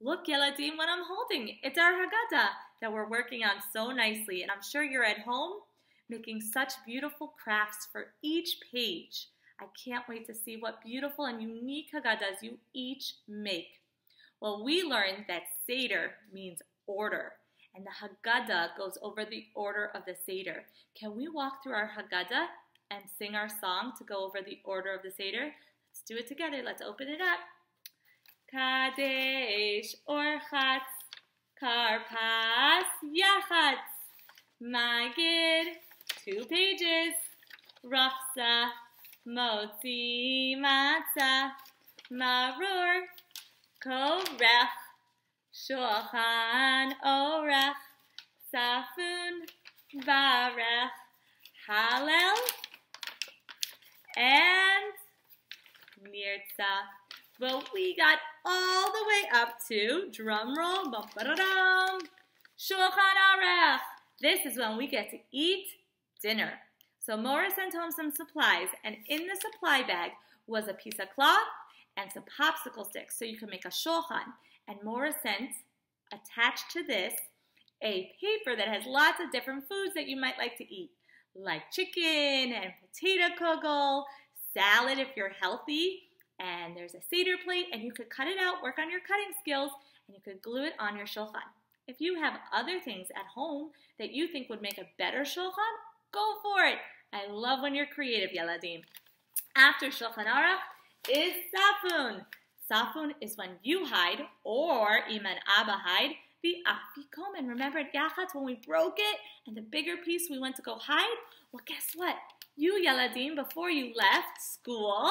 Look, Yeladim, what I'm holding. It's our Haggadah that we're working on so nicely. And I'm sure you're at home making such beautiful crafts for each page. I can't wait to see what beautiful and unique Haggadahs you each make. Well, we learned that Seder means order, and the Haggadah goes over the order of the Seder. Can we walk through our Haggadah and sing our song to go over the order of the Seder? Let's do it together. Let's open it up. Kadesh Orchatz Karpas Yachatz. Magid Two pages. Rachtzah Motzi Matzah Marur Korech Shulchan Orech. Safun Varech Hallel and Nirtzah. Well, we got all the way up to, drum roll, Shulchan Aruch. This is when we get to eat dinner. So Mora sent home some supplies, and in the supply bag was a piece of cloth and some popsicle sticks so you can make a shulchan. And Mora sent, attached to this, a paper that has lots of different foods that you might like to eat, like chicken and potato kugel, salad if you're healthy, and there's a Seder plate, and you could cut it out, work on your cutting skills, and you could glue it on your shulchan. If you have other things at home that you think would make a better shulchan, go for it. I love when you're creative, Yeladim. After Shulchan Aruch is Safun. Safun is when you hide, or Iman Abba hide, the afikomen. Remember at Yachatz when we broke it and the bigger piece we went to go hide? Well, guess what? You, Yeladim, before you left school,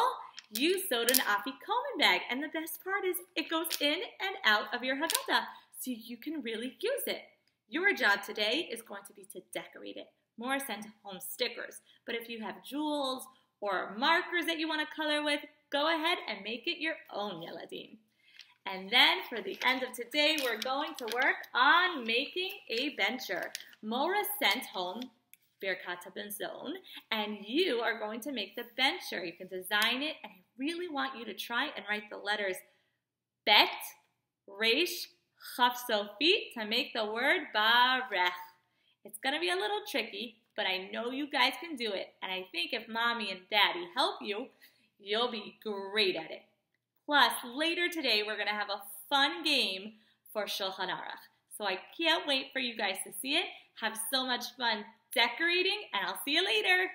you sewed an afikomen bag. And the best part is it goes in and out of your Haggadah, so you can really use it. Your job today is going to be to decorate it. Mora sent home stickers, but if you have jewels or markers that you want to color with, go ahead and make it your own Yeladim. And then for the end of today, we're going to work on making a bencher. Mora sent home Birkat Hamazon, and you are going to make the bencher. You can design it, and I really want you to try and write the letters Bet, Resh, Chaf Sofit to make the word Barech. It's going to be a little tricky, but I know you guys can do it. And I think if mommy and daddy help you, you'll be great at it. Plus, later today, we're going to have a fun game for Shulchan Aruch. So I can't wait for you guys to see it. Have so much fun decorating, and I'll see you later.